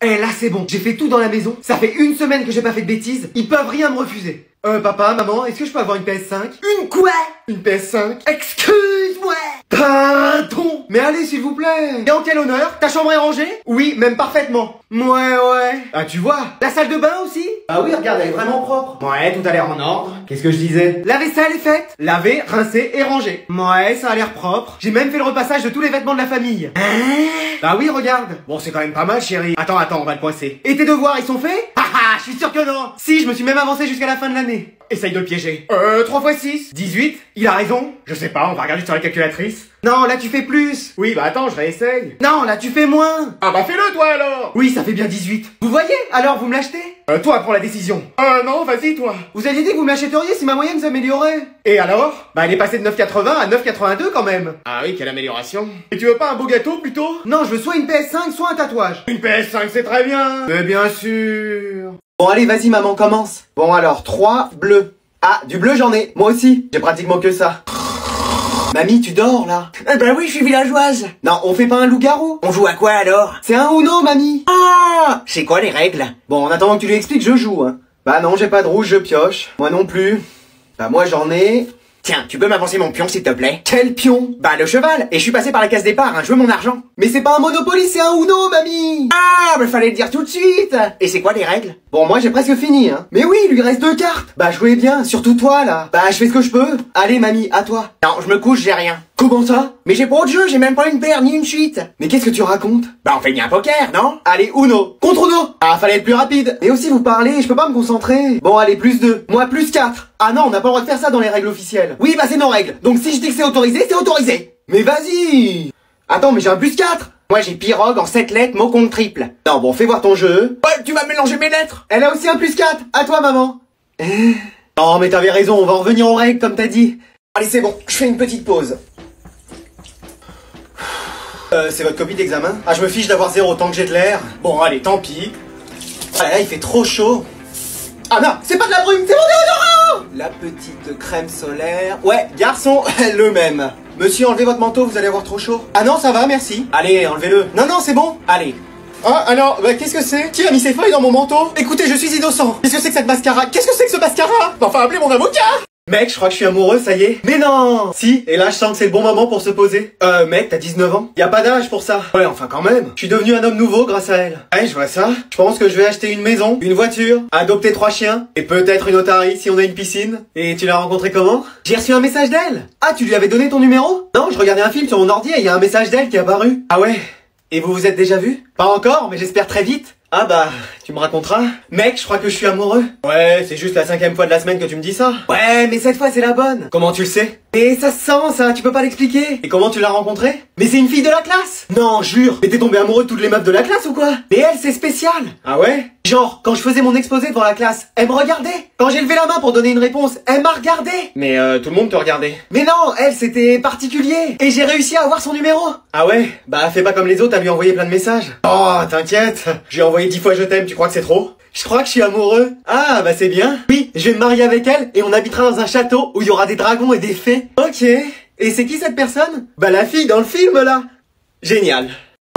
Eh là c'est bon, j'ai fait tout dans la maison, ça fait une semaine que j'ai pas fait de bêtises, ils peuvent rien me refuser. Euh papa, maman, est-ce que je peux avoir une PS5 Une quoi? Une PS5 Excuse-moi Pardon Mais allez s'il vous plaît Et en quel honneur? Ta chambre est rangée? Oui, même parfaitement. Ouais ouais. Ah tu vois La salle de bain aussi? Ah oui, regarde, elle est vraiment propre. Ouais, tout a l'air en ordre. Qu'est-ce que je disais? La vaisselle est faite Lavée, rincée et rangée. Ouais, ça a l'air propre. J'ai même fait le repassage de tous les vêtements de la famille. Hein? Bah oui, regarde. Bon, c'est quand même pas mal, chérie. Attends, attends, on va le coincer. Et tes devoirs, ils sont faits? Ah ah, je suis sûr que non. Si, je me suis même avancé jusqu'à la fin de l'année. Essaye de le piéger. Euh, 3 x 6. 18. Il a raison. Je sais pas, on va regarder sur la calculatrice. Non, là tu fais plus. Oui, bah attends, je réessaye. Non, là tu fais moins. Ah bah fais-le toi alors. Oui, ça fait bien 18. Vous voyez Alors, vous me l'achetez? Euh, toi, prends la décision. Euh, non, vas-y toi. Vous aviez dit que vous me l'achèteriez si ma moyenne s'améliorait. Et alors? Bah elle est passée de 9,80 à 9,82 quand même. Ah oui, quelle amélioration. Et tu veux pas un beau gâteau plutôt? Non, je veux soit une PS5, soit un tatouage. Une PS5, c'est très bien. Mais bien sûr. Bon allez, vas-y maman, commence. Bon alors, 3 bleus. Ah, du bleu j'en ai. Moi aussi. J'ai pratiquement que ça. Mamie, tu dors là Eh ben oui, je suis villageoise. Non, on fait pas un loup-garou. On joue à quoi alors? C'est un Uno, mamie. Ah C'est quoi les règles? Bon, en attendant que tu lui expliques, je joue. Hein. Bah non, j'ai pas de rouge, je pioche. Moi non plus. Bah moi j'en ai. Tiens, tu peux m'avancer mon pion s'il te plaît? Quel pion? Bah le cheval, et je suis passé par la case départ, hein, je veux mon argent. Mais c'est pas un Monopoly, c'est un Uno, mamie Ah, bah fallait le dire tout de suite Et c'est quoi les règles? Bon, moi j'ai presque fini, hein. Mais oui, il lui reste deux cartes. Bah jouez bien, surtout toi là. Bah je fais ce que je peux. Allez, mamie, à toi. Non, je me couche, j'ai rien. Comment ça? Mais j'ai pas autre jeu, j'ai même pas une paire ni une suite. Mais qu'est-ce que tu racontes? Bah on fait bien un poker, non? Allez, Uno. Contre Uno. Ah, fallait être plus rapide. Et aussi vous parlez, je peux pas me concentrer. Bon, allez, plus 2 Moi, plus 4 Ah non, on n'a pas le droit de faire ça dans les règles officielles. Oui, bah c'est nos règles. Donc si je dis que c'est autorisé, c'est autorisé. Mais vas-y! Attends, mais j'ai un plus 4 Moi j'ai pirogue en 7 lettres, mot compte triple. Non, bon, fais voir ton jeu. Ouais, tu vas mélanger mes lettres. Elle a aussi un plus 4 À toi, maman. Eh. Non, mais t'avais raison, on va en revenir aux règles, comme t'as dit. Allez, c'est bon, je fais une petite pause. Euh, c'est votre copie d'examen? Ah, je me fiche d'avoir zéro tant que j'ai de l'air. Bon, allez, tant pis. Ah là, il fait trop chaud. Ah non, c'est pas de la brume, c'est mon déodorant La petite crème solaire. Ouais, garçon, le même. Monsieur, enlevez votre manteau, vous allez avoir trop chaud. Ah non, ça va, merci. Allez, enlevez-le. Non, non, c'est bon. Allez. Ah, alors, bah, qu'est-ce que c'est? Qui a mis ses feuilles dans mon manteau? Écoutez, je suis innocent. Qu'est-ce que c'est que cette mascara? Qu'est-ce que c'est que ce mascara? Enfin, appelez mon avocat Mec, je crois que je suis amoureux, ça y est. Mais non Si, et là je sens que c'est le bon moment pour se poser. Euh, mec, t'as 19 ans Y a pas d'âge pour ça. Ouais, enfin quand même. Je suis devenu un homme nouveau grâce à elle. Ouais, je vois ça. Je pense que je vais acheter une maison, une voiture, adopter trois chiens, et peut-être une otarie si on a une piscine. Et tu l'as rencontré comment? J'ai reçu un message d'elle. Ah, tu lui avais donné ton numéro? Non, je regardais un film sur mon ordi et il y a un message d'elle qui est apparu. Ah ouais? Et vous vous êtes déjà vu Pas encore, mais j'espère très vite. Ah bah, tu me raconteras Mec, je crois que je suis amoureux. Ouais, c'est juste la cinquième fois de la semaine que tu me dis ça. Ouais, mais cette fois c'est la bonne. Comment tu le sais Et ça se sent ça, tu peux pas l'expliquer. Et comment tu l'as rencontrée Mais c'est une fille de la classe Non, jure Mais t'es tombé amoureux de toutes les meufs de la classe ou quoi Mais elle, c'est spécial Ah ouais Genre, quand je faisais mon exposé devant la classe, elle me regardait. Quand j'ai levé la main pour donner une réponse, elle m'a regardé. Mais euh, tout le monde te regardait. Mais non, elle, c'était particulier. Et j'ai réussi à avoir son numéro. Ah ouais Bah fais pas comme les autres, t'as lui envoyé plein de messages. Oh, t'inquiète. J'ai envoyé dix fois je t'aime, tu crois que c'est trop? Je crois que je suis amoureux. Ah, bah c'est bien. Oui, je vais me marier avec elle et on habitera dans un château où il y aura des dragons et des fées. Ok. Et c'est qui cette personne? Bah la fille dans le film là. Génial.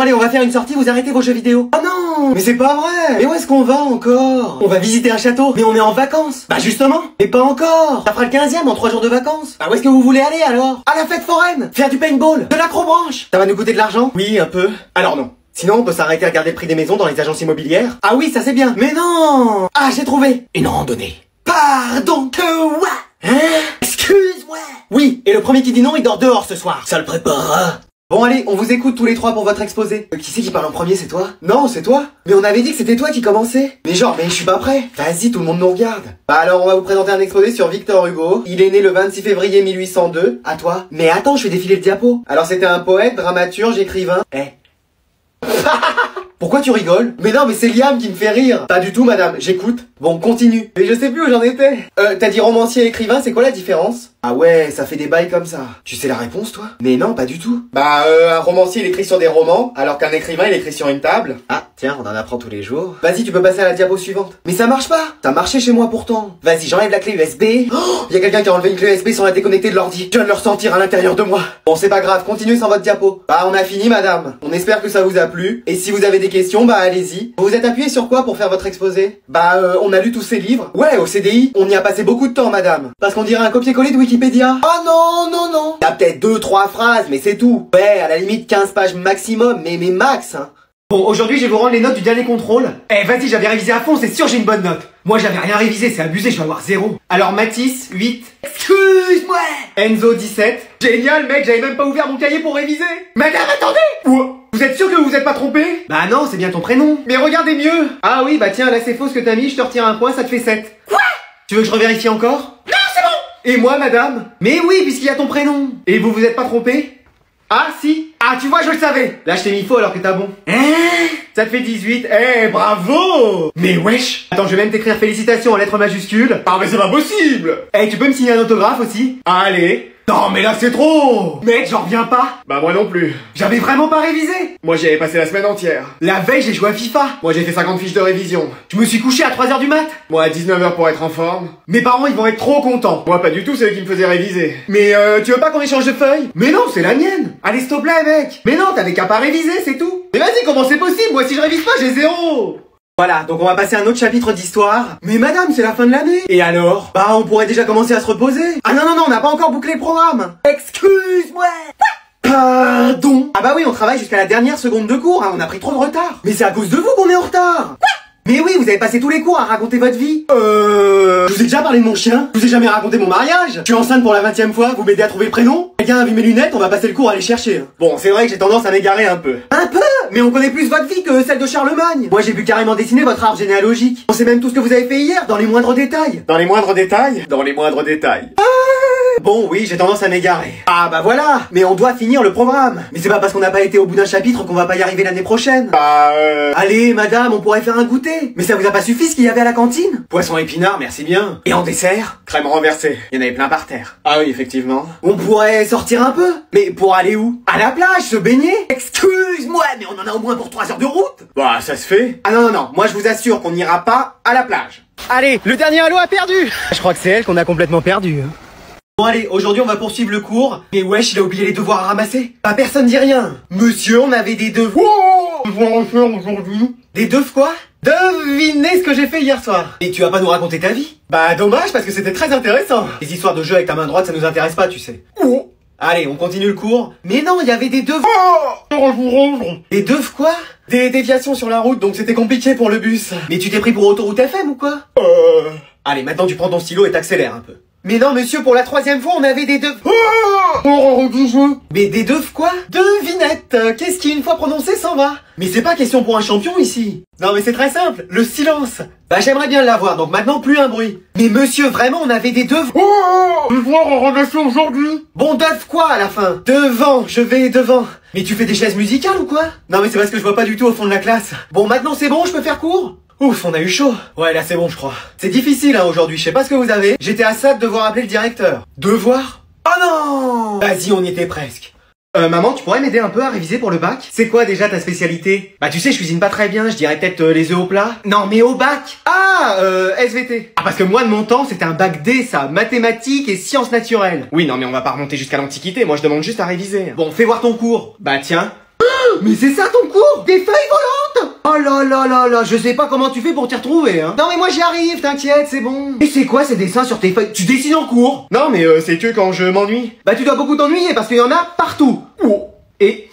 Allez, on va faire une sortie, vous arrêtez vos jeux vidéo. Oh non Mais c'est pas vrai Mais où est-ce qu'on va encore? On va visiter un château, mais on est en vacances Bah justement Mais pas encore Ça fera le 15 e en 3 jours de vacances Bah où est-ce que vous voulez aller alors? À la fête foraine Faire du paintball De l'acrobranche Ça va nous coûter de l'argent? Oui, un peu. Alors non. Sinon, on peut s'arrêter à regarder le prix des maisons dans les agences immobilières. Ah oui, ça c'est bien. Mais non Ah, j'ai trouvé Une randonnée. Pardon Que quoi Hein? Excuse-moi Oui, et le premier qui dit non, il dort dehors ce soir. Ça le préparera. Bon allez, on vous écoute tous les trois pour votre exposé. Euh, qui c'est qui parle en premier, c'est toi? Non, c'est toi. Mais on avait dit que c'était toi qui commençait. Mais genre, mais je suis pas prêt. Vas-y, tout le monde nous regarde. Bah alors, on va vous présenter un exposé sur Victor Hugo. Il est né le 26 février 1802. À toi. Mais attends, je fais défiler le diapo. Alors c'était un poète, dramaturge, écrivain. Eh. Pourquoi tu rigoles? Mais non, mais c'est Liam qui me fait rire. Pas du tout, madame. J'écoute. Bon, continue. Mais je sais plus où j'en étais. Euh, t'as dit romancier écrivain, c'est quoi la différence? Ah ouais, ça fait des bails comme ça. Tu sais la réponse, toi? Mais non, pas du tout. Bah, euh, un romancier, il écrit sur des romans, alors qu'un écrivain, il écrit sur une table. Ah, tiens, on en apprend tous les jours. Vas-y, tu peux passer à la diapo suivante. Mais ça marche pas Ça marchait chez moi pourtant. Vas-y, j'enlève la clé USB. Oh, y a quelqu'un qui a enlevé une clé USB sans la déconnecter de l'ordi. Je viens de le ressentir à l'intérieur de moi. Bon, c'est pas grave, continuez sans votre diapo. Bah, on a fini, madame. On espère que ça vous a plu. Et si vous avez des questions, bah, allez-y. Vous vous êtes appuyé sur quoi pour faire votre exposé? Bah, euh, on a lu tous ces livres. Ouais, au CDI, on y a passé beaucoup de temps, madame. Parce qu'on dirait un copier-coller de Wikipédia. Oh non, non, non. Y a peut-être deux, trois phrases, mais c'est tout. Ouais, à la limite 15 pages maximum, mais, mais max, hein. Bon, aujourd'hui, je vais vous rendre les notes du dernier contrôle. Eh, vas-y, j'avais révisé à fond, c'est sûr j'ai une bonne note. Moi, j'avais rien révisé, c'est abusé, je vais avoir zéro. Alors, Mathis, 8. Excuse-moi Enzo, 17. Génial, mec, j'avais même pas ouvert mon cahier pour réviser. Madame, attendez. Vous êtes sûr que vous vous êtes pas trompé? Bah non, c'est bien ton prénom. Mais regardez mieux Ah oui, bah tiens, là c'est faux ce que t'as mis, je te retire un point, ça te fait 7. Quoi? Tu veux que je revérifie encore? Non, Et moi, madame Mais oui, puisqu'il y a ton prénom. Et vous vous êtes pas trompé Ah si Ah, tu vois, je le savais Là, je t'ai mis faux alors que t'as bon. Hein Ça te fait 18. Eh, bravo Mais wesh Attends, je vais même t'écrire félicitations en lettres majuscules. Ah mais c'est pas possible Eh, tu peux me signer un autographe aussi Allez non mais là c'est trop Mec, j'en reviens pas Bah moi non plus. J'avais vraiment pas révisé Moi j'y avais passé la semaine entière. La veille j'ai joué à FIFA. Moi j'ai fait 50 fiches de révision. Je me suis couché à 3h du mat. Moi à 19h pour être en forme. Mes parents ils vont être trop contents. Moi pas du tout, c'est eux qui me faisaient réviser. Mais euh, tu veux pas qu'on échange de feuilles? Mais non, c'est la mienne Allez stop là mec Mais non, t'avais qu'à pas réviser, c'est tout Mais vas-y, comment c'est possible? Moi si je révise pas, j'ai zéro voilà, donc on va passer à un autre chapitre d'histoire. Mais madame, c'est la fin de l'année. Et alors? Bah, on pourrait déjà commencer à se reposer. Ah non, non, non, on n'a pas encore bouclé le programme. Excuse-moi. Pardon. Ah bah oui, on travaille jusqu'à la dernière seconde de cours, hein, on a pris trop de retard. Mais c'est à cause de vous qu'on est en retard. Mais oui, vous avez passé tous les cours à raconter votre vie. Euh... Je vous ai déjà parlé de mon chien Je vous ai jamais raconté mon mariage Je suis enceinte pour la vingtième fois, vous m'aidez à trouver le prénom Quelqu'un a vu mes lunettes, on va passer le cours à les chercher. Bon, c'est vrai que j'ai tendance à m'égarer un peu. Un peu? Mais on connaît plus votre vie que celle de Charlemagne Moi j'ai pu carrément dessiner votre arbre généalogique. On sait même tout ce que vous avez fait hier, dans les moindres détails. Dans les moindres détails? Dans les moindres détails. Bon, oui, j'ai tendance à m'égarer. Ah bah voilà Mais on doit finir le programme Mais c'est pas parce qu'on n'a pas été au bout d'un chapitre qu'on va pas y arriver l'année prochaine Bah euh... Allez, madame, on pourrait faire un goûter Mais ça vous a pas suffi ce qu'il y avait à la cantine? Poisson épinard, merci bien. Et en dessert? Crème renversée. Il y en avait plein par terre. Ah oui, effectivement. On pourrait sortir un peu Mais pour aller où? À la plage, se baigner? Excuse-moi, mais on en a au moins pour 3 heures de route Bah, ça se fait. Ah non, non, non, moi je vous assure qu'on n'ira pas à la plage. Allez, le dernier halo a perdu Je crois que c'est elle qu'on a complètement perdu. hein. Bon allez, aujourd'hui on va poursuivre le cours. Mais wesh, il a oublié les devoirs à ramasser. Bah personne dit rien. Monsieur, on avait des devoirs. Devoirs à faire aujourd'hui. Des devoirs quoi? Devinez ce que j'ai fait hier soir. Et tu vas pas nous raconter ta vie? Bah dommage parce que c'était très intéressant. Les histoires de jeu avec ta main droite, ça nous intéresse pas, tu sais. Allez, on continue le cours. Mais non, il y avait des devoirs. Des devoirs quoi? Des déviations sur la route, donc c'était compliqué pour le bus. Mais tu t'es pris pour autoroute FM ou quoi? Euh... Allez, maintenant tu prends ton stylo et t'accélères un peu. Mais non, monsieur, pour la troisième fois, on avait des deux... Mais des deux quoi Devinette Qu'est-ce qui, une fois prononcé, s'en va Mais c'est pas question pour un champion, ici. Non, mais c'est très simple, le silence. Bah, j'aimerais bien l'avoir, donc maintenant, plus un bruit. Mais monsieur, vraiment, on avait des deux... Devoir en ramasser aujourd'hui. Bon, d'œuf quoi, à la fin. Devant, je vais devant. Mais tu fais des chaises musicales ou quoi? Non, mais c'est parce que je vois pas du tout au fond de la classe. Bon, maintenant, c'est bon, je peux faire court? Ouf, on a eu chaud. Ouais, là c'est bon, je crois. C'est difficile hein, aujourd'hui, je sais pas ce que vous avez. J'étais à de devoir appeler le directeur. Devoir Oh non Vas-y, on y était presque. Euh, maman, tu pourrais m'aider un peu à réviser pour le bac? C'est quoi déjà ta spécialité? Bah tu sais, je cuisine pas très bien, je dirais peut-être euh, les œufs au plat. Non, mais au bac? Ah, euh, SVT. Ah, parce que moi de mon temps, c'était un bac D, ça, mathématiques et sciences naturelles. Oui, non, mais on va pas remonter jusqu'à l'Antiquité, moi je demande juste à réviser. Bon, fais voir ton cours. Bah tiens. Mais c'est ça ton cours Des feuilles volantes Oh là là là là, je sais pas comment tu fais pour t'y retrouver, hein. Non mais moi j'y arrive, t'inquiète, c'est bon. Et c'est quoi ces dessins sur tes feuilles? Tu dessines en cours? Non mais euh, c'est que quand je m'ennuie. Bah tu dois beaucoup t'ennuyer parce qu'il y en a partout. Oh. Et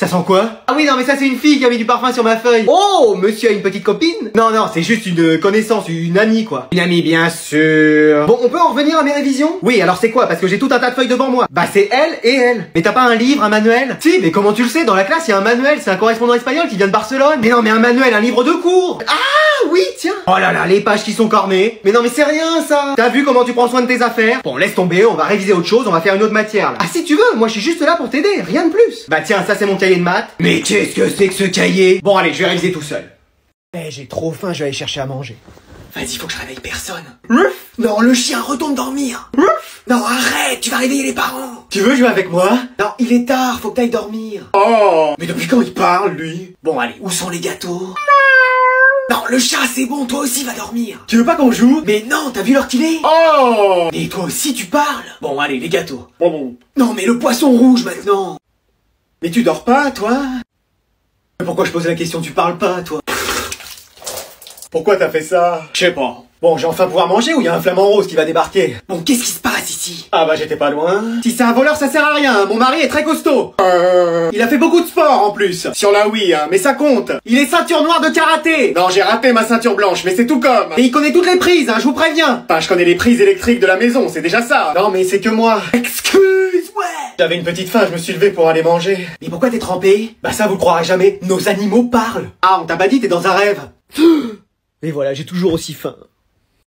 ça sent quoi Ah oui, non, mais ça, c'est une fille qui a mis du parfum sur ma feuille. Oh, monsieur a une petite copine Non, non, c'est juste une connaissance, une amie, quoi. Une amie, bien sûr. Bon, on peut en revenir à mes révisions Oui, alors c'est quoi? Parce que j'ai tout un tas de feuilles devant moi. Bah, c'est elle et elle. Mais t'as pas un livre, un manuel? Si, mais comment tu le sais? Dans la classe, il y a un manuel, c'est un correspondant espagnol qui vient de Barcelone. Mais non, mais un manuel, un livre de cours. Ah, oui, tiens. Oh là là, les pages qui sont cornées. Mais non, mais c'est rien, ça. T'as vu comment tu prends soin de tes affaires? Bon, laisse tomber, on va réviser autre chose, on va faire une autre matière, là. Ah, si tu veux, moi, je suis juste là pour t'aider, rien de plus. Bah, tiens, ça, c'est mon cahier de maths. Mais qu'est-ce que c'est que ce cahier? Bon allez, je vais réviser tout seul. Eh, j'ai trop faim, je vais aller chercher à manger. Vas-y, faut que je réveille personne. Non, le chien retourne dormir. Non, arrête, tu vas réveiller les parents. Tu veux jouer avec moi? Non, il est tard, faut que t'ailles dormir. Oh Mais depuis quand il parle, lui? Bon, allez, où sont les gâteaux? Non, le chat, c'est bon, toi aussi va dormir. Tu veux pas qu'on joue? Mais non, t'as vu l'heure qu'il est? Oh Mais toi aussi tu parles Bon, allez, les gâteaux. Bon, bon. Non, mais le poisson rouge maintenant. Mais tu dors pas, toi? Mais pourquoi je pose la question, tu parles pas, toi? Pourquoi t'as fait ça? Je sais pas. Bon, j'ai enfin pouvoir manger ou y a un flamant rose qui va débarquer Bon, qu'est-ce qui se passe ici? Ah bah j'étais pas loin. Si c'est un voleur, ça sert à rien. Mon mari est très costaud. Euh... Il a fait beaucoup de sport en plus. Sur la oui, hein, mais ça compte. Il est ceinture noire de karaté. Non, j'ai raté ma ceinture blanche, mais c'est tout comme. Et il connaît toutes les prises, hein, je vous préviens. Enfin, je connais les prises électriques de la maison, c'est déjà ça. Non, mais c'est que moi. Excuse, ouais J'avais une petite faim, je me suis levé pour aller manger. Mais pourquoi t'es trempé? Bah ça, vous le croirez jamais. Nos animaux parlent. Ah, on t'a pas dit, t'es dans un rêve. Et voilà, j'ai toujours aussi faim.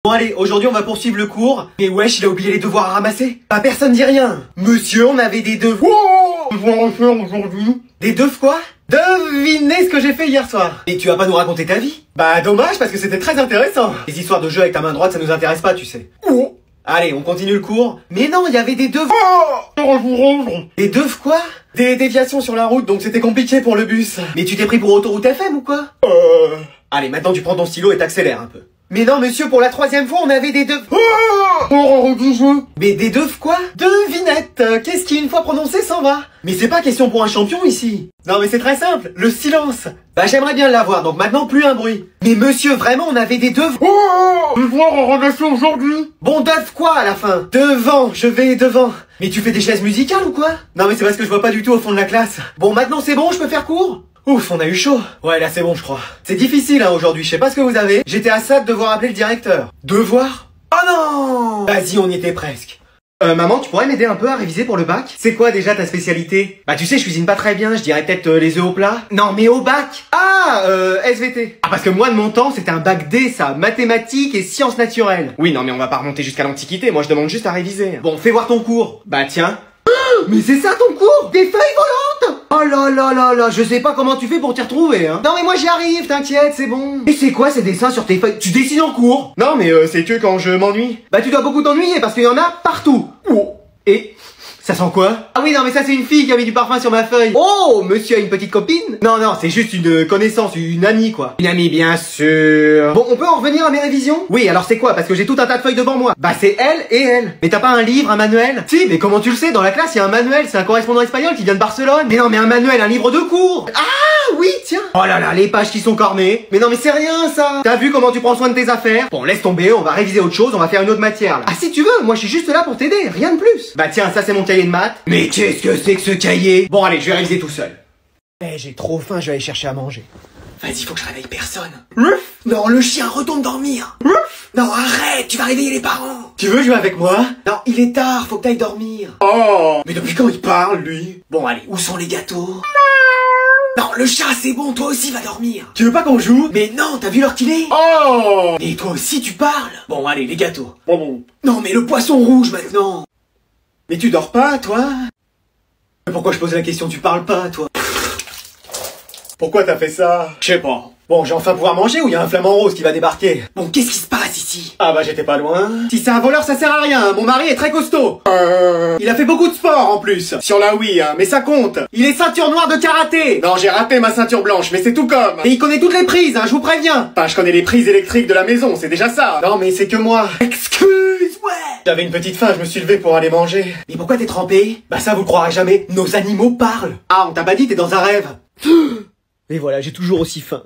Bon allez, aujourd'hui on va poursuivre le cours. Et wesh, il a oublié les devoirs à ramasser. Bah personne dit rien. Monsieur, on avait des devoirs. Je vais en faire aujourd'hui. Des devoirs quoi? Devinez ce que j'ai fait hier soir. Et tu vas pas nous raconter ta vie? Bah dommage parce que c'était très intéressant. Les histoires de jeu avec ta main droite, ça nous intéresse pas, tu sais. Oh Allez, on continue le cours. Mais non, il y avait des devoirs. Des devoirs quoi? Des déviations sur la route, donc c'était compliqué pour le bus. Mais tu t'es pris pour autoroute FM ou quoi? Euh... Allez, maintenant tu prends ton stylo et t'accélères un peu. Mais non, monsieur, pour la troisième fois, on avait des deux... Oh Mais des deux quoi Devinette euh, Qu'est-ce qui, une fois prononcé, s'en va Mais c'est pas question pour un champion, ici. Non, mais c'est très simple, le silence. Bah, j'aimerais bien l'avoir, donc maintenant, plus un bruit. Mais monsieur, vraiment, on avait des deux... Oh Devoir en relation aujourd'hui Bon, d'œuf quoi, à la fin Devant, je vais devant. Mais tu fais des chaises musicales ou quoi Non, mais c'est parce que je vois pas du tout au fond de la classe. Bon, maintenant, c'est bon, je peux faire cours Ouf, on a eu chaud. Ouais, là c'est bon, je crois. C'est difficile hein, aujourd'hui, je sais pas ce que vous avez. J'étais à ça de devoir appeler le directeur. Devoir? Oh non Vas-y, on y était presque. Euh, maman, tu pourrais m'aider un peu à réviser pour le bac? C'est quoi déjà ta spécialité? Bah tu sais, je cuisine pas très bien, je dirais peut-être euh, les œufs au plat. Non, mais au bac? Ah, euh, SVT. Ah, parce que moi de mon temps, c'était un bac D, ça, mathématiques et sciences naturelles. Oui, non, mais on va pas remonter jusqu'à l'Antiquité, moi je demande juste à réviser. Bon, fais voir ton cours. Bah tiens. Mais c'est ça ton cours Des feuilles volantes Oh là là là là, je sais pas comment tu fais pour t'y retrouver, hein. Non mais moi j'y arrive, t'inquiète, c'est bon. Et c'est quoi ces dessins sur tes feuilles? Tu dessines en cours? Non mais euh, c'est que quand je m'ennuie. Bah tu dois beaucoup t'ennuyer parce qu'il y en a partout. Oh. Et ça sent quoi Ah oui, non, mais ça, c'est une fille qui a mis du parfum sur ma feuille. Oh, monsieur a une petite copine Non, non, c'est juste une connaissance, une amie, quoi. Une amie, bien sûr. Bon, on peut en revenir à mes révisions? Oui, alors c'est quoi? Parce que j'ai tout un tas de feuilles devant moi. Bah, c'est elle et elle. Mais t'as pas un livre, un manuel? Si, mais comment tu le sais? Dans la classe, il y a un manuel, c'est un correspondant espagnol qui vient de Barcelone. Mais non, mais un manuel, un livre de cours. Ah, oui, tiens. Oh là là, les pages qui sont cornées. Mais non, mais c'est rien, ça. T'as vu comment tu prends soin de tes affaires? Bon, laisse tomber, on va réviser autre chose, on va faire une autre matière, là. Ah, si tu veux, moi, je suis juste là pour t'aider, rien de plus. Bah, tiens, ça, c'est mon cahier de maths. Mais qu'est-ce que c'est que ce cahier? Bon, allez, je vais réviser tout seul. Eh, j'ai trop faim, je vais aller chercher à manger. Vas-y, faut que je réveille personne. Non, le chien retourne dormir. Non, arrête, tu vas réveiller les parents. Tu veux jouer avec moi? Non, il est tard, faut que t'ailles dormir. Oh Mais depuis quand il parle, lui? Bon, allez, où sont les gâteaux? Non, le chat, c'est bon, toi aussi va dormir. Tu veux pas qu'on joue? Mais non, t'as vu l'heure qu'il est? Oh Et toi aussi tu parles Bon, allez, les gâteaux. Bon, bon. Non, mais le poisson rouge maintenant. Mais tu dors pas, toi? Pourquoi je pose la question, tu parles pas, toi? Pourquoi t'as fait ça Je sais pas. Bon, j'ai enfin pouvoir manger ou y a un flamant rose qui va débarquer Bon, qu'est-ce qui se passe ici? Ah bah j'étais pas loin. Si c'est un voleur, ça sert à rien. Mon mari est très costaud. Euh... Il a fait beaucoup de sport en plus. Sur la oui, hein, mais ça compte. Il est ceinture noire de karaté. Non, j'ai raté ma ceinture blanche, mais c'est tout comme. Et il connaît toutes les prises, hein, je vous préviens. Enfin, je connais les prises électriques de la maison, c'est déjà ça. Non, mais c'est que moi. Excuse, ouais J'avais une petite faim, je me suis levé pour aller manger. Mais pourquoi t'es trempé? Bah ça, vous le croirez jamais. Nos animaux parlent. Ah, on t'a pas dit, t'es dans un rêve. Et voilà, j'ai toujours aussi faim.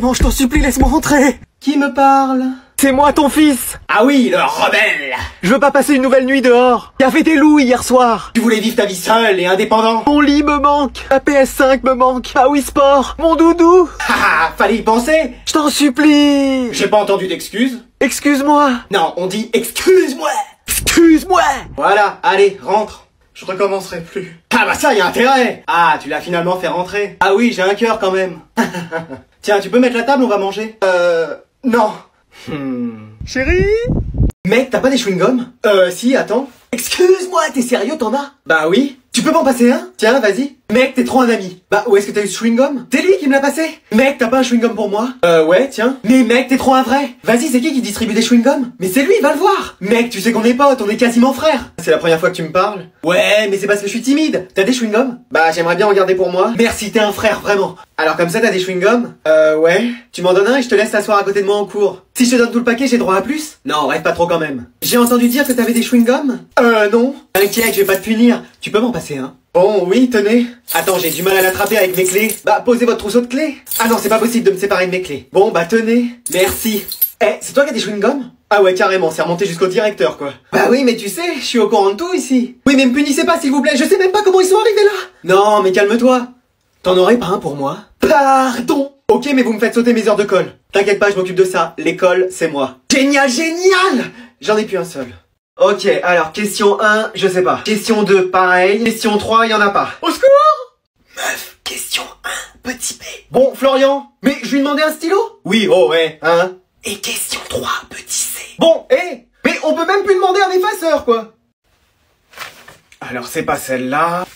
Maman, je t'en supplie, laisse-moi rentrer. Qui me parle? C'est moi ton fils. Ah oui, le rebelle. Je veux pas passer une nouvelle nuit dehors. A fait tes loups hier soir? Tu voulais vivre ta vie seule et indépendant. Mon lit me manque. La PS5 me manque. Ah oui Sport. Mon doudou. Haha, fallait y penser. Je t'en supplie. J'ai pas entendu d'excuses. Excuse-moi. Non, on dit excuse-moi. Excuse-moi. Voilà, allez, rentre. Je recommencerai plus. Ah bah ça, y a intérêt Ah, tu l'as finalement fait rentrer. Ah oui, j'ai un cœur quand même. Tiens, tu peux mettre la table, on va manger Euh... Non. Hmm. Chérie Mec, t'as pas des chewing-gums? Euh, si, attends. Excuse-moi, t'es sérieux, t'en as? Bah oui. Tu peux m'en passer un? Tiens, vas-y. Mec, t'es trop un ami. Bah, où est-ce que t'as eu ce chewing-gum? C'est lui qui me l'a passé? Mec, t'as pas un chewing-gum pour moi? Euh, ouais, tiens. Mais mec, t'es trop un vrai. Vas-y, c'est qui qui distribue des chewing-gums? Mais c'est lui, va le voir. Mec, tu sais qu'on est potes, on est quasiment frères. C'est la première fois que tu me parles? Ouais, mais c'est parce que je suis timide. T'as des chewing-gums? Bah, j'aimerais bien en garder pour moi. Merci, t'es un frère, vraiment. Alors comme ça, t'as des chewing-gums? Euh, ouais. Tu m'en donnes un et je te laisse t'asseoir à côté de moi en cours. Si je te donne tout le paquet, j'ai droit à plus? Non, rêve pas trop quand même. J'ai entendu dire que t'avais des chewing-gums? Euh, non. T'inquiète, je vais pas te punir. Tu peux m'en passer un Bon, oui, tenez. Attends, j'ai du mal à l'attraper avec mes clés. Bah, posez votre trousseau de clés. Ah non, c'est pas possible de me séparer de mes clés. Bon, bah, tenez. Merci. Eh, c'est toi qui as des chewing-gums? Ah ouais, carrément, c'est remonté jusqu'au directeur, quoi. Bah oui, mais tu sais, je suis au courant de tout ici. Oui, mais me punissez pas, s'il vous plaît, je sais même pas comment ils sont arrivés là. Non, mais calme-toi. T'en aurais pas un pour moi? Pardon Ok, mais vous me faites sauter mes heures de colle. T'inquiète pas, je m'occupe de ça. L'école, c'est moi. Génial, génial J'en ai plus un seul. Ok, alors question 1, je sais pas. Question 2, pareil. Question 3, y en a pas. Au secours Meuf, question 1, petit P. Bon, Florian, mais je lui demandais un stylo? Oui, oh ouais, hein? Et question 3, petit C. Bon, hé Mais on peut même plus demander un effaceur, quoi Alors c'est pas celle-là...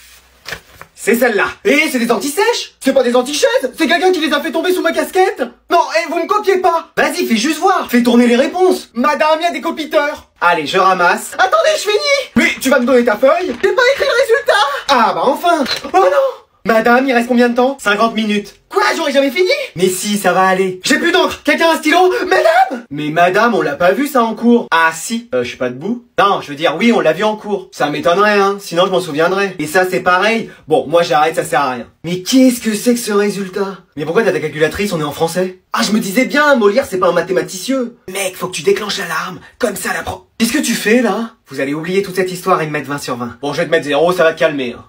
C'est celle-là. Et c'est des anti-sèches. C'est pas des anti-chaises. C'est quelqu'un qui les a fait tomber sous ma casquette. Non, et vous me copiez pas. Vas-y, fais juste voir. Fais tourner les réponses. Madame, y a des copiteurs. Allez, je ramasse. Attendez, je finis. Mais tu vas me donner ta feuille. J'ai pas écrit le résultat. Ah bah enfin. Oh non Madame, il reste combien de temps? 50 minutes. Quoi, j'aurais jamais fini? Mais si, ça va aller. J'ai plus d'encre. Quelqu'un a un stylo? Madame Mais madame, on l'a pas vu ça en cours. Ah si, euh, je suis pas debout. Non, je veux dire, oui, on l'a vu en cours. Ça m'étonnerait, hein. Sinon, je m'en souviendrais. Et ça, c'est pareil. Bon, moi, j'arrête, ça sert à rien. Mais qu'est-ce que c'est que ce résultat? Mais pourquoi t'as ta calculatrice, on est en français? Ah, je me disais bien, Molière, c'est pas un mathématicien. Mec, faut que tu déclenches l'alarme. Comme ça, la pro... Qu'est-ce que tu fais, là? Vous allez oublier toute cette histoire et me mettre 20 sur 20. Bon, je vais te mettre 0, ça va te calmer. Hein.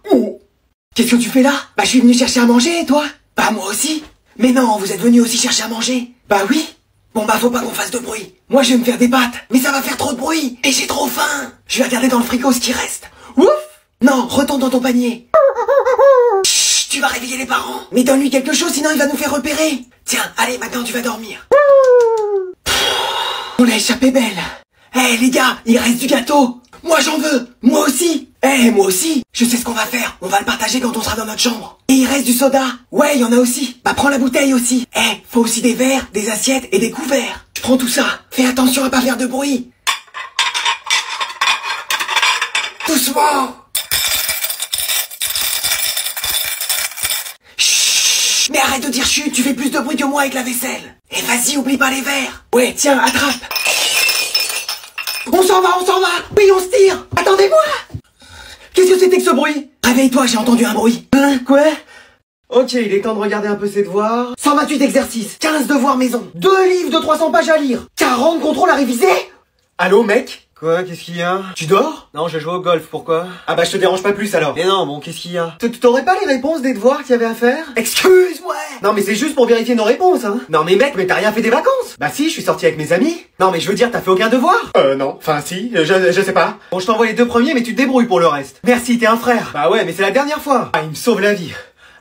Qu'est-ce que tu fais là? Bah, je suis venu chercher à manger, toi Bah, moi aussi. Mais non, vous êtes venu aussi chercher à manger. Bah oui. Bon bah faut pas qu'on fasse de bruit. Moi je vais me faire des pâtes, mais ça va faire trop de bruit. Et j'ai trop faim. Je vais regarder dans le frigo ce qui reste. Ouf Non, retourne dans ton panier. Chut, tu vas réveiller les parents. Mais donne-lui quelque chose, sinon il va nous faire repérer. Tiens, allez, maintenant tu vas dormir. On l'a échappé belle. Eh les gars, il reste du gâteau. Moi j'en veux. Moi aussi. Eh moi aussi. Je sais ce qu'on va faire. On va le partager quand on sera dans notre chambre. Et il reste du soda. Ouais, il y en a aussi. Bah prends la bouteille aussi. Eh, faut aussi des verres, des assiettes et des couverts. Je prends tout ça. Fais attention à pas faire de bruit. Doucement. Chut. Mais arrête de dire chut, tu fais plus de bruit que moi avec la vaisselle. Et vas-y, oublie pas les verres. Ouais, tiens, attrape. On s'en va, on s'en va. Oui, on se tire. Attendez-moi. Qu'est-ce que c'était que ce bruit? Réveille-toi, j'ai entendu un bruit. Hein, quoi? Ok, il est temps de regarder un peu ses devoirs. 128 exercices, 15 devoirs maison, Deux livres de 300 pages à lire. 40 contrôles à réviser. Allô, mec? Quoi, qu'est-ce qu'il y a? Tu dors? Non, je joue au golf, pourquoi? Ah bah je te dérange pas plus alors. Mais non, bon, qu'est-ce qu'il y a? T'aurais pas les réponses des devoirs qu'il y avait à faire? Excuse-moi Non mais c'est juste pour vérifier nos réponses, hein Non mais mec, mais t'as rien fait des vacances Bah si, je suis sorti avec mes amis. Non mais je veux dire, t'as fait aucun devoir Euh non, enfin si, je, je sais pas. Bon, je t'envoie les deux premiers, mais tu te débrouilles pour le reste. Merci, t'es un frère. Bah ouais, mais c'est la dernière fois. Ah, il me sauve la vie.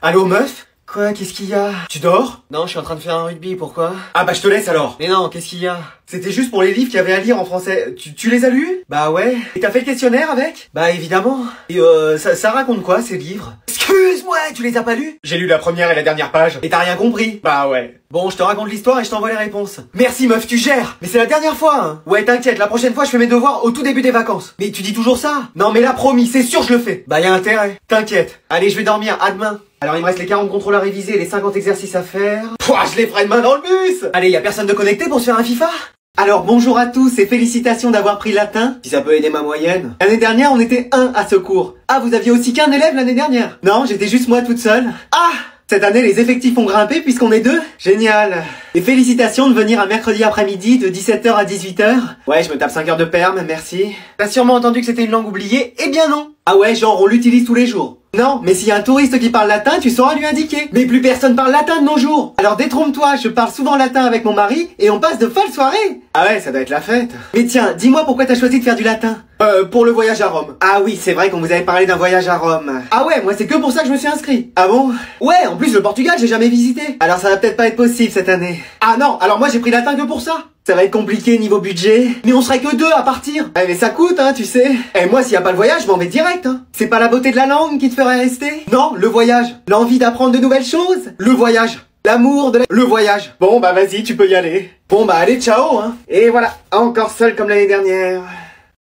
Allô, meuf? Quoi, qu'est-ce qu'il y a? Tu dors? Non, je suis en train de faire un rugby, pourquoi? Ah bah je te laisse alors. Mais non, qu'est-ce qu'il y a? C'était juste pour les livres qu'il y avait à lire en français. Tu, tu les as lus? Bah ouais. Et t'as fait le questionnaire avec? Bah évidemment. Et euh, ça, ça raconte quoi ces livres? Excuse-moi, tu les as pas lus? J'ai lu la première et la dernière page. Et t'as rien compris? Bah ouais. Bon, je te raconte l'histoire et je t'envoie les réponses. Merci meuf, tu gères Mais c'est la dernière fois, hein Ouais, t'inquiète, la prochaine fois je fais mes devoirs au tout début des vacances. Mais tu dis toujours ça? Non mais là, promis, c'est sûr je le fais. Bah y a intérêt. T'inquiète. Allez, je vais dormir, à demain. Alors il me reste les 40 contrôles à réviser et les 50 exercices à faire. Pouah, je les ferai demain dans le bus Allez, y a personne de connecté pour se faire un FIFA? Alors bonjour à tous et félicitations d'avoir pris latin, si ça peut aider ma moyenne. L'année dernière on était un à ce cours. Ah vous aviez aussi qu'un élève l'année dernière? Non, j'étais juste moi toute seule. Ah cette année, les effectifs ont grimpé puisqu'on est deux Génial Et félicitations de venir un mercredi après-midi de 17h à 18h. Ouais, je me tape 5 heures de perme, merci. T'as sûrement entendu que c'était une langue oubliée? Eh bien non Ah ouais, genre on l'utilise tous les jours. Non, mais s'il y a un touriste qui parle latin, tu sauras lui indiquer. Mais plus personne parle latin de nos jours. Alors détrompe-toi, je parle souvent latin avec mon mari et on passe de folles soirées. Ah ouais, ça doit être la fête. Mais tiens, dis-moi pourquoi t'as choisi de faire du latin? Euh, pour le voyage à Rome. Ah oui, c'est vrai qu'on vous avait parlé d'un voyage à Rome. Ah ouais, moi c'est que pour ça que je me suis inscrit. Ah bon? Ouais, en plus le Portugal, j'ai jamais visité. Alors ça va peut-être pas être possible cette année. Ah non, alors moi j'ai pris latin que pour ça. Ça va être compliqué niveau budget. Mais on serait que deux à partir. Eh mais ça coûte, hein, tu sais. Eh moi, s'il y a pas le voyage, je m'en vais direct, hein. C'est pas la beauté de la langue qui te ferait rester? Non, le voyage. L'envie d'apprendre de nouvelles choses. Le voyage. L'amour de la... Le voyage. Bon, bah vas-y, tu peux y aller. Bon, bah allez, ciao, hein. Et voilà, encore seul comme l'année dernière.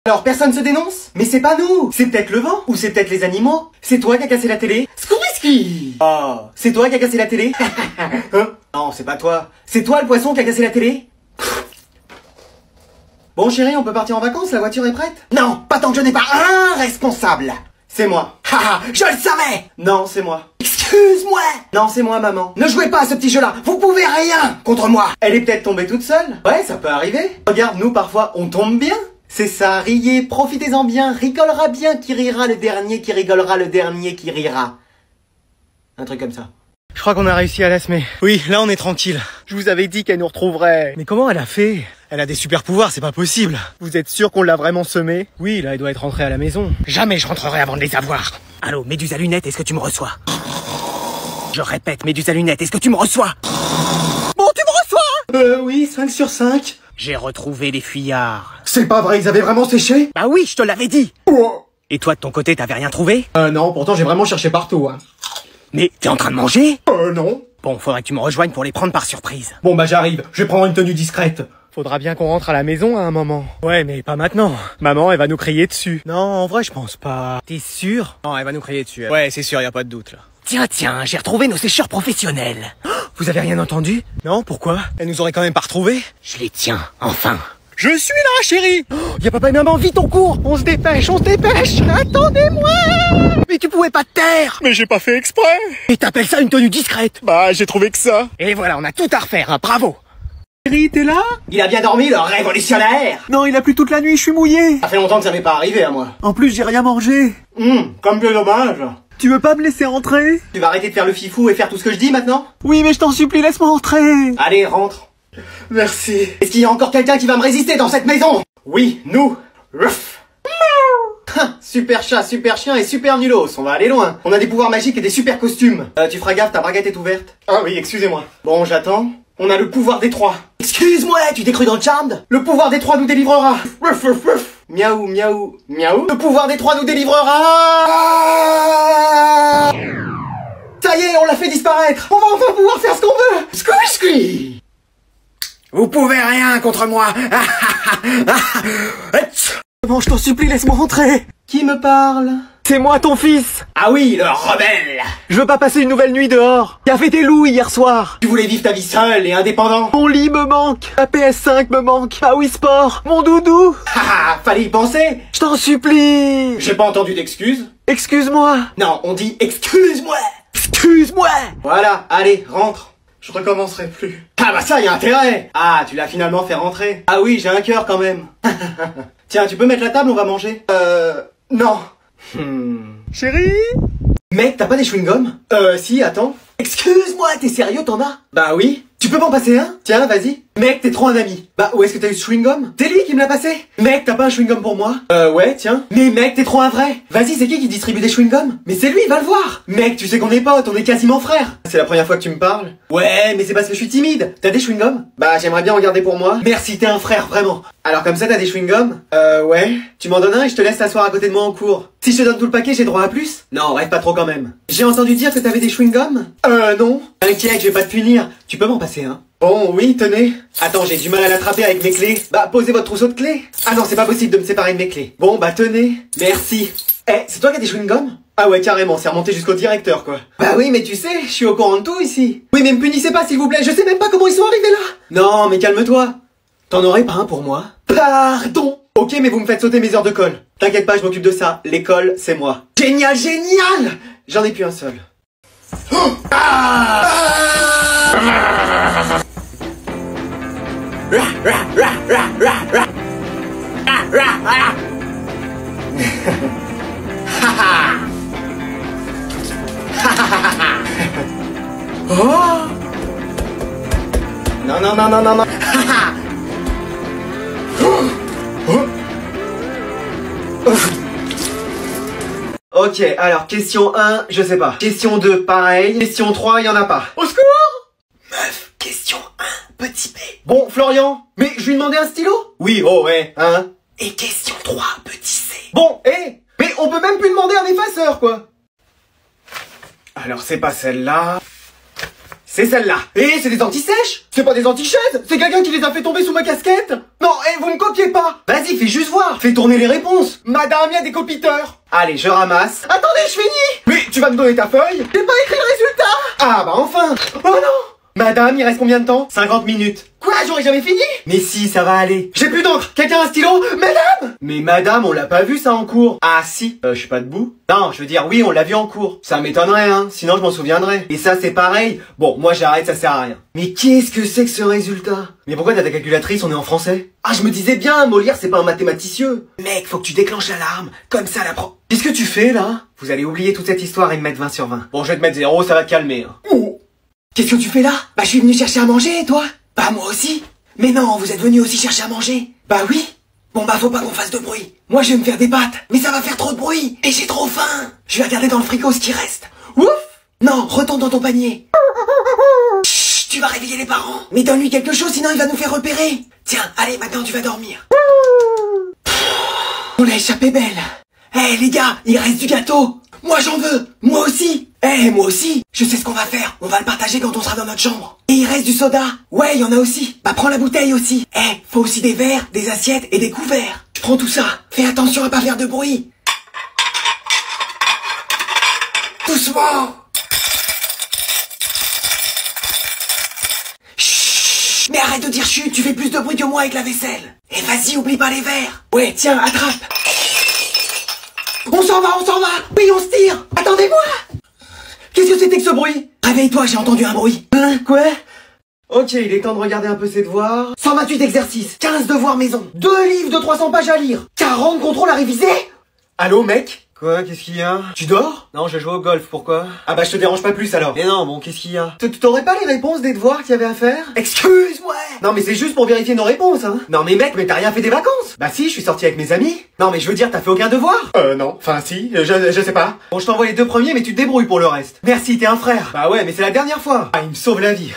Alors personne se dénonce? Mais c'est pas nous C'est peut-être le vent Ou c'est peut-être les animaux C'est toi qui as cassé la télé Scooby Oh C'est toi qui as cassé la télé? Hein? Non, c'est pas toi. C'est toi le poisson qui a cassé la télé? Bon chérie, on peut partir en vacances, la voiture est prête? Non, pas tant que je n'ai pas un responsable C'est moi. Haha, je le savais Non, c'est moi. Excuse-moi Non, c'est moi, maman. Ne jouez pas à ce petit jeu-là Vous pouvez rien contre moi Elle est peut-être tombée toute seule Ouais, ça peut arriver. Regarde, nous parfois, on tombe bien. C'est ça, riez, profitez-en bien, rigolera bien qui rira le dernier qui rigolera le dernier qui rira. Un truc comme ça. Je crois qu'on a réussi à la semer. Oui, là on est tranquille. Je vous avais dit qu'elle nous retrouverait. Mais comment elle a fait? Elle a des super pouvoirs, c'est pas possible. Vous êtes sûr qu'on l'a vraiment semée Oui, là elle doit être rentrée à la maison. Jamais je rentrerai avant de les avoir Allô, Médusa Lunette, est-ce que tu me reçois? Je répète, Médusa Lunette, est-ce que tu me reçois? Bon, tu me reçois Euh oui, 5 sur 5. J'ai retrouvé les fuyards. C'est pas vrai, ils avaient vraiment séché? Bah oui, je te l'avais dit Oh. Et toi, de ton côté, t'avais rien trouvé? Euh non, pourtant j'ai vraiment cherché partout, hein. Mais t'es en train de manger? Euh non. Bon, faudrait que tu me rejoignes pour les prendre par surprise. Bon bah j'arrive, je vais prendre une tenue discrète. Faudra bien qu'on rentre à la maison à un moment. Ouais, mais pas maintenant. Maman, elle va nous crier dessus. Non, en vrai, je pense pas. T'es sûr? Non, elle va nous crier dessus. elle. Ouais, c'est sûr, y a pas de doute là. Tiens, tiens, j'ai retrouvé nos sécheurs professionnels. Vous avez rien entendu? Non, pourquoi? Elle nous aurait quand même pas retrouvés. Je les tiens, enfin. Je suis là, chérie Y a papa et maman, vite on court On se dépêche, on se dépêche Attendez-moi Mais tu pouvais pas te taire Mais j'ai pas fait exprès Et t'appelles ça une tenue discrète Bah, j'ai trouvé que ça. Et voilà, on a tout à refaire, hein, bravo Chérie, t'es là? Il a bien dormi, le révolutionnaire Non, il a plu toute la nuit, je suis mouillé. Ça fait longtemps que ça m'est pas arrivé à moi. En plus, j'ai rien mangé. Hum, comme bien dommage. Tu veux pas me laisser rentrer? Tu vas arrêter de faire le fifou et faire tout ce que je dis maintenant? Oui, mais je t'en supplie, laisse-moi entrer. Allez, rentre. Merci. Est-ce qu'il y a encore quelqu'un qui va me résister dans cette maison? Oui, nous. Ruff. Hein, Super chat, super chien et super nulos, on va aller loin. On a des pouvoirs magiques et des super costumes. Euh, tu feras gaffe, ta braguette est ouverte. Ah oui, excusez-moi. Bon, j'attends. On a le pouvoir des trois. Excuse-moi, tu t'es cru dans le charmed Le pouvoir des trois nous délivrera. Ruff, ruff, ruff. Miaou, miaou. Miaou. Le pouvoir des trois nous délivrera. Ça y est, on l'a fait disparaître. On va enfin pouvoir faire ce qu'on veut. Squeeze, squeeze. Vous pouvez rien contre moi. Bon, je t'en supplie, laisse-moi rentrer. Qui me parle? C'est moi, ton fils. Ah oui, le rebelle. Je veux pas passer une nouvelle nuit dehors. A fait tes loups hier soir Tu voulais vivre ta vie seul et indépendant. Mon lit me manque. La PS5 me manque. Ah oui, sport. Mon doudou. Haha, fallait y penser. Je t'en supplie. J'ai pas entendu d'excuses. Excuse-moi. Non, on dit excuse-moi. Excuse-moi. Voilà, allez, rentre. Je recommencerai plus. Ah bah ça, y a intérêt Ah, tu l'as finalement fait rentrer. Ah oui, j'ai un cœur quand même. Tiens, tu peux mettre la table, on va manger Euh... Non. Hmm. Chérie Mec, t'as pas des chewing-gums? Euh, si, attends. Excuse-moi, t'es sérieux, t'en as? Bah oui. Tu peux m'en passer un Tiens, vas-y. Mec, t'es trop un ami. Bah, où est-ce que t'as eu ce chewing-gum C'est lui qui me l'a passé Mec, t'as pas un chewing-gum pour moi Euh, ouais, tiens. Mais mec, t'es trop un vrai Vas-y, c'est qui qui distribue des chewing-gums Mais c'est lui, va le voir Mec, tu sais qu'on est potes, on est quasiment frères C'est la première fois que tu me parles Ouais, mais c'est parce que je suis timide T'as des chewing-gums Bah, j'aimerais bien en garder pour moi. Merci, t'es un frère, vraiment Alors comme ça, t'as des chewing-gums Euh, ouais. Tu m'en donnes un et je te laisse t'asseoir à côté de moi en cours. Si je te donne tout le paquet, j'ai droit à plus Non, rêve pas trop quand même. J'ai entendu dire que t'avais des chewing-gums Euh, non. T'inquiète, je vais pas te punir. Tu peux m'en passer un Bon, oui, tenez. Attends, j'ai du mal à l'attraper avec mes clés. Bah, posez votre trousseau de clés. Ah non, c'est pas possible de me séparer de mes clés. Bon, bah tenez. Merci. Eh, c'est toi qui as des chewing-gums? Ah ouais, carrément, c'est remonté jusqu'au directeur, quoi. Bah oui, mais tu sais, je suis au courant de tout ici. Oui, mais me punissez pas, s'il vous plaît. Je sais même pas comment ils sont arrivés là. Non, mais calme-toi. T'en aurais pas un pour moi? Pardon. Ok, mais vous me faites sauter mes heures de colle. T'inquiète pas, je m'occupe de ça. L'école, c'est moi. Génial, génial J'en ai plus un seul. Non, non, non, non, non, non. Ok, alors, question 1, je sais pas. Question 2, pareil. Question 3, y en a pas. Au secours Meuf, question 1. petit P. Bon, Florian, mais je lui demandais un stylo. Oui, oh ouais, hein? Et question 3, petit C. Bon, hé Mais on peut même plus demander un effaceur, quoi. Alors, c'est pas celle-là... C'est celle-là. Et c'est des anti-sèches. C'est pas des anti-chaises. C'est quelqu'un qui les a fait tomber sous ma casquette. Non, hé, vous me copiez pas. Vas-y, fais juste voir. Fais tourner les réponses. Madame, y a des copiteurs. Allez, je ramasse. Attendez, je finis. Mais tu vas me donner ta feuille. J'ai pas écrit le résultat. Ah, bah enfin. Oh non Madame, il reste combien de temps? 50 minutes. Quoi, j'aurais jamais fini Mais si, ça va aller. J'ai plus d'encre. Quelqu'un a un stylo? Madame Mais madame, on l'a pas vu ça en cours. Ah si, euh, je suis pas debout. Non, je veux dire oui, on l'a vu en cours. Ça m'étonnerait hein, sinon je m'en souviendrais. Et ça c'est pareil. Bon, moi j'arrête, ça sert à rien. Mais qu'est-ce que c'est que ce résultat? Mais pourquoi t'as ta calculatrice, on est en français? Ah, je me disais bien, Molière c'est pas un mathématicien. Mec, faut que tu déclenches l'alarme. Comme ça, la pro... Qu'est-ce que tu fais là? Vous allez oublier toute cette histoire et me mettre 20 sur 20. Bon, je vais te mettre 0, ça va te calmer. Hein. Qu'est-ce que tu fais là? Bah, je suis venu chercher à manger, toi Bah, moi aussi. Mais non, vous êtes venu aussi chercher à manger. Bah oui. Bon bah faut pas qu'on fasse de bruit. Moi je vais me faire des pâtes, mais ça va faire trop de bruit. Et j'ai trop faim. Je vais regarder dans le frigo ce qui reste. Ouf Non, retourne dans ton panier. Chut, tu vas réveiller les parents. Mais donne-lui quelque chose, sinon il va nous faire repérer. Tiens, allez, maintenant tu vas dormir. On l'a échappé belle. Eh les gars, il reste du gâteau. Moi j'en veux. Moi aussi. Eh moi aussi. Je sais ce qu'on va faire. On va le partager quand on sera dans notre chambre. Et il reste du soda. Ouais, il y en a aussi. Bah prends la bouteille aussi. Eh, faut aussi des verres, des assiettes et des couverts. Je prends tout ça. Fais attention à pas faire de bruit. Doucement. Chut. Mais arrête de dire chut, tu fais plus de bruit que moi avec la vaisselle. Et vas-y, oublie pas les verres. Ouais, tiens, attrape. On s'en va, on s'en va. Oui, on se tire. Attendez-moi. Qu'est-ce que c'était que ce bruit? Réveille-toi, j'ai entendu un bruit. Hein? Quoi? Ok, il est temps de regarder un peu ses devoirs. 128 exercices, 15 devoirs maison, Deux livres de 300 pages à lire. 40 contrôles à réviser. Allô, mec? Quoi, qu'est-ce qu'il y a? Tu dors? Non, je joue au golf, pourquoi? Ah bah je te dérange pas plus alors. Mais non, bon, qu'est-ce qu'il y a? T- T'aurais pas les réponses des devoirs qu'il y avait à faire? Excuse-moi Non mais c'est juste pour vérifier nos réponses, hein Non mais mec, mais t'as rien fait des vacances Bah si, je suis sorti avec mes amis. Non mais je veux dire, t'as fait aucun devoir Euh non, enfin si, je, je sais pas. Bon, je t'envoie les deux premiers, mais tu te débrouilles pour le reste. Merci, t'es un frère. Bah ouais, mais c'est la dernière fois. Ah, il me sauve la vie.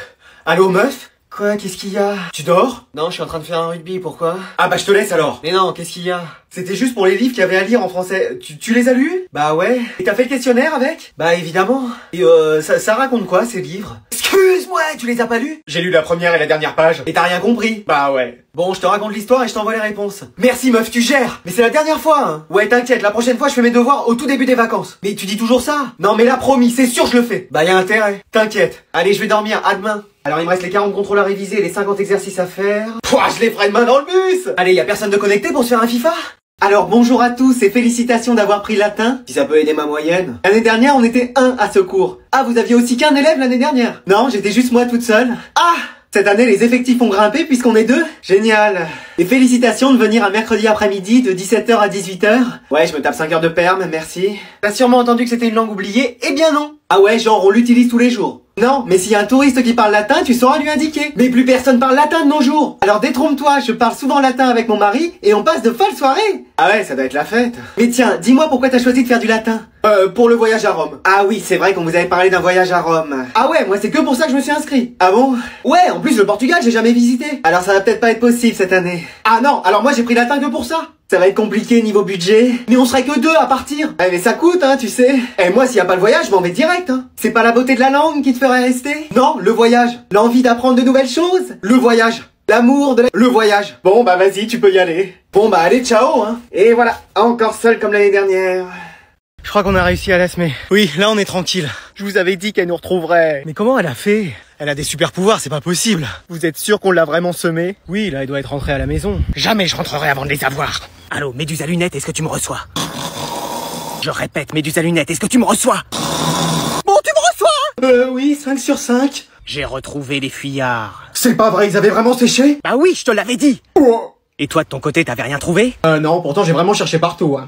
Allô, meuf? Quoi, qu'est-ce qu'il y a? Tu dors? Non, je suis en train de faire un rugby, pourquoi? Ah bah je te laisse alors. Mais non, qu'est-ce qu'il y a? C'était juste pour les livres qu'il y avait à lire en français. Tu, tu les as lus? Bah ouais. Et t'as fait le questionnaire avec? Bah évidemment. Et euh, ça, ça raconte quoi ces livres? Excuse-moi, tu les as pas lus? J'ai lu la première et la dernière page. Et t'as rien compris? Bah ouais. Bon, je te raconte l'histoire et je t'envoie les réponses. Merci meuf, tu gères Mais c'est la dernière fois, hein Ouais, t'inquiète, la prochaine fois je fais mes devoirs au tout début des vacances. Mais tu dis toujours ça? Non mais là, promis, c'est sûr je le fais. Bah y a intérêt. T'inquiète. Allez, je vais dormir, à demain. Alors il me reste les 40 contrôles à réviser et les 50 exercices à faire. Pouah, je les ferai demain dans le bus Allez, y a personne de connecté pour se faire un FIFA? Alors bonjour à tous et félicitations d'avoir pris latin, si ça peut aider ma moyenne. L'année dernière on était un à ce cours. Ah vous aviez aussi qu'un élève l'année dernière Non, j'étais juste moi toute seule. Ah cette année, les effectifs ont grimpé puisqu'on est deux Génial Et félicitations de venir un mercredi après-midi de 17h à 18h. Ouais, je me tape 5 heures de perme, merci. T'as sûrement entendu que c'était une langue oubliée? Eh bien non Ah ouais, genre on l'utilise tous les jours. Non, mais s'il y a un touriste qui parle latin, tu sauras lui indiquer. Mais plus personne parle latin de nos jours. Alors détrompe-toi, je parle souvent latin avec mon mari et on passe de folles soirées. Ah ouais, ça doit être la fête. Mais tiens, dis-moi pourquoi t'as choisi de faire du latin? Euh, pour le voyage à Rome. Ah oui, c'est vrai qu'on vous avait parlé d'un voyage à Rome. Ah ouais, moi c'est que pour ça que je me suis inscrit. Ah bon? Ouais, en plus le Portugal, j'ai jamais visité. Alors ça va peut-être pas être possible cette année. Ah non, alors moi j'ai pris latin que pour ça. Ça va être compliqué niveau budget. Mais on serait que deux à partir. Eh mais ça coûte, hein, tu sais. Et moi, s'il y a pas le voyage, je m'en vais direct, hein. C'est pas la beauté de la langue qui te ferait rester Non, le voyage. L'envie d'apprendre de nouvelles choses. Le voyage. L'amour de la... Le voyage. Bon, bah vas-y, tu peux y aller. Bon, bah allez, ciao, hein. Et voilà, encore seul comme l'année dernière. Je crois qu'on a réussi à la semer. Oui, là on est tranquille. Je vous avais dit qu'elle nous retrouverait. Mais comment elle a fait? Elle a des super pouvoirs, c'est pas possible. Vous êtes sûr qu'on l'a vraiment semée? Oui, là elle doit être rentrée à la maison. Jamais je rentrerai avant de les avoir. Allô, Médusa Lunette, est-ce que tu me reçois? Je répète, Médusa Lunette, est-ce que tu me reçois? Bon, tu me reçois Euh oui, 5 sur 5. J'ai retrouvé les fuyards. C'est pas vrai, ils avaient vraiment séché? Bah oui, je te l'avais dit Oh. Et toi, de ton côté, t'avais rien trouvé? Euh non, pourtant j'ai vraiment cherché partout, hein.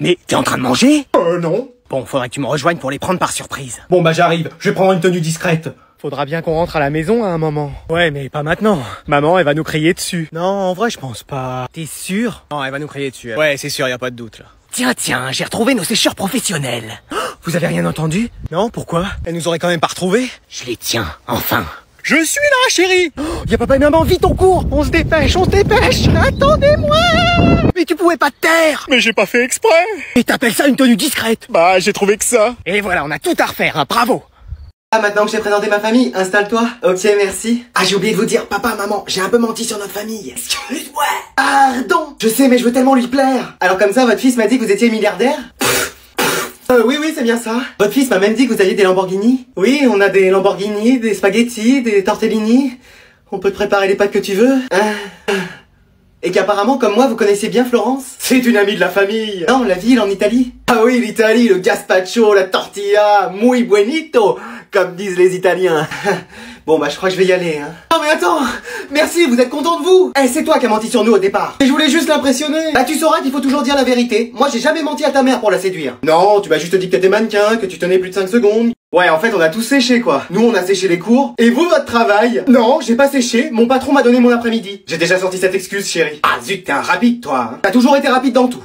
Mais t'es en train de manger? Euh non. Bon, faudrait que tu me rejoignes pour les prendre par surprise. Bon bah j'arrive, je vais prendre une tenue discrète. Faudra bien qu'on rentre à la maison à un moment. Ouais, mais pas maintenant. Maman, elle va nous crier dessus. Non, en vrai, je pense pas. T'es sûr? Non, elle va nous crier dessus. Ouais, c'est sûr, y a pas de doute là. Tiens, tiens, j'ai retrouvé nos sécheurs professionnels. Vous avez rien entendu? Non, pourquoi? Elle nous aurait quand même pas retrouvés Je les tiens, enfin. Je suis là, chérie oh, Y a papa et maman, vite on court On se dépêche, on se dépêche Attendez-moi pouvais pas te taire Mais j'ai pas fait exprès Et t'appelles ça une tenue discrète Bah, j'ai trouvé que ça. Et voilà, on a tout à refaire, hein, bravo Ah, maintenant que j'ai présenté ma famille, installe-toi. Ok, merci. Ah, j'ai oublié de vous dire, papa, maman, j'ai un peu menti sur notre famille. Excuse-moi Pardon Je sais, mais je veux tellement lui plaire Alors comme ça, votre fils m'a dit que vous étiez milliardaire? Euh, oui, oui, c'est bien ça. Votre fils m'a même dit que vous aviez des Lamborghini. Oui, on a des Lamborghini, des spaghettis, des tortellini. On peut te préparer les pâtes que tu veux. Ah. Et qu'apparemment, comme moi, vous connaissez bien Florence C'est une amie de la famille Non, la ville en Italie. Ah oui, l'Italie, le gazpacho, la tortilla, muy buenito, comme disent les Italiens. Bon, bah, je crois que je vais y aller, hein. Non mais attends Merci, vous êtes content de vous Eh, c'est toi qui as menti sur nous au départ. Et je voulais juste l'impressionner Bah, tu sauras qu'il faut toujours dire la vérité. Moi, j'ai jamais menti à ta mère pour la séduire. Non, tu m'as juste dit que t'étais mannequin, que tu tenais plus de 5 secondes. Ouais, en fait, on a tous séché, quoi. Nous, on a séché les cours. Et vous, votre travail? Non, j'ai pas séché. Mon patron m'a donné mon après-midi. J'ai déjà sorti cette excuse, chérie. Ah zut, t'es un rapide, toi. hein. T'as toujours été rapide dans tout.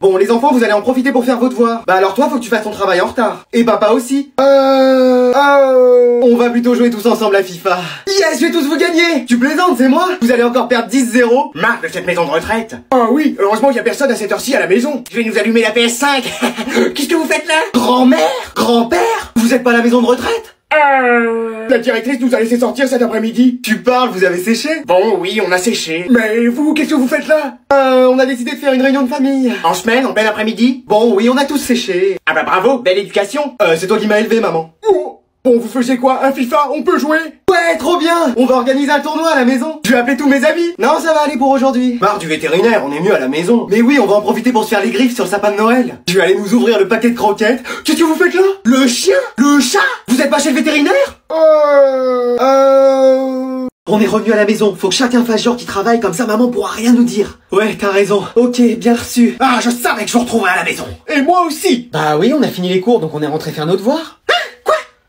Bon, les enfants, vous allez en profiter pour faire vos devoirs. Bah alors toi, faut que tu fasses ton travail en retard. Et papa aussi. Euh... euh... On va plutôt jouer tous ensemble à FIFA. Yes, je vais tous vous gagner Tu plaisantes, c'est moi Vous allez encore perdre 10-0 Marre de cette maison de retraite Ah oui, heureusement il y a personne à cette heure-ci à la maison. Je vais nous allumer la PS5 Qu'est-ce que vous faites là? Grand-mère? Grand-père? Vous êtes pas à la maison de retraite? Euh... La directrice nous a laissé sortir cet après-midi. Tu parles, vous avez séché? Bon, oui, on a séché. Mais vous, qu'est-ce que vous faites là? Euh, on a décidé de faire une réunion de famille. En semaine, en bel après-midi? Bon, oui, on a tous séché. Ah bah bravo, belle éducation Euh, c'est toi qui m'as élevé, maman. Oh Bon, vous faisiez quoi? Un FIFA? On peut jouer? Ouais, trop bien On va organiser un tournoi à la maison. Je vais appeler tous mes amis? Non, ça va aller pour aujourd'hui. Marre du vétérinaire, on est mieux à la maison. Mais oui, on va en profiter pour se faire les griffes sur le sapin de Noël. Je vais aller nous ouvrir le paquet de croquettes? Qu'est-ce que vous faites là? Le chien? Le chat? Vous êtes pas chez le vétérinaire? Euh... Euh... On est revenu à la maison, faut que chacun fasse genre qui travaille, comme ça maman pourra rien nous dire. Ouais, t'as raison. Ok, bien reçu. Ah, je savais que je vous retrouverais à la maison Et moi aussi Bah oui, on a fini les cours, donc on est rentré faire nos devoirs.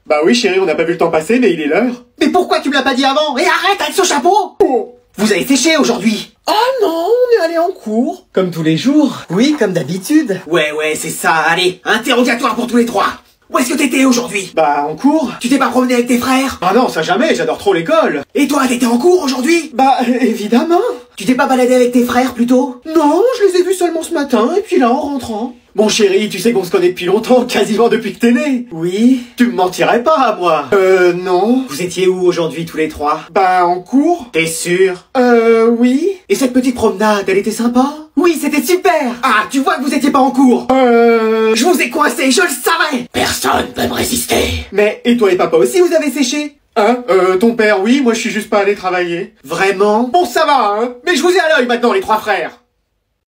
Bah oui, chérie, on n'a pas vu le temps passer, mais il est l'heure. Mais pourquoi tu me l'as pas dit avant Et arrête avec ce chapeau Oh Vous avez séché aujourd'hui Ah non, on est allé en cours. Comme tous les jours. Oui, comme d'habitude. Ouais, ouais, c'est ça, allez, interrogatoire pour tous les trois. Où est-ce que t'étais aujourd'hui Bah, en cours Tu t'es pas promené avec tes frères Ah non, ça jamais, j'adore trop l'école. Et toi, t'étais en cours aujourd'hui Bah, évidemment. Tu t'es pas baladé avec tes frères plutôt? Non, je les ai vus seulement ce matin, et puis là, en rentrant. Bon chéri, tu sais qu'on se connaît depuis longtemps, quasiment depuis que t'es né. Oui. Tu me mentirais pas à moi. Euh, non. Vous étiez où aujourd'hui tous les trois? Bah, en cours. T'es sûr? Euh, oui. Et cette petite promenade, elle était sympa? Oui, c'était super. Ah, tu vois que vous étiez pas en cours Euh... Je vous ai coincé, je le savais Personne peut me résister Mais, et toi et papa aussi, vous avez séché? Hein Euh, ton père, oui, moi je suis juste pas allé travailler. Vraiment? Bon, ça va, hein Mais je vous ai à l'œil maintenant, les trois frères